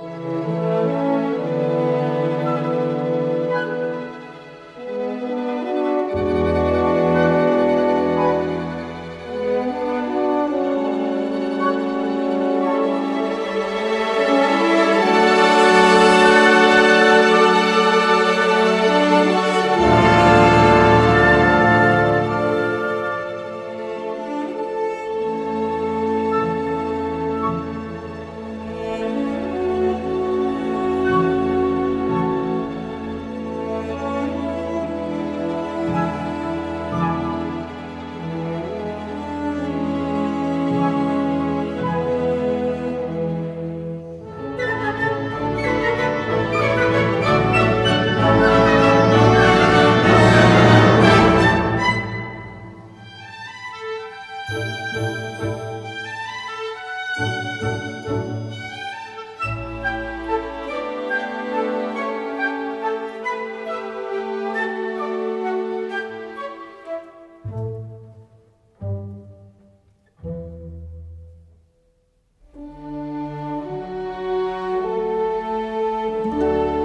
Bye. Música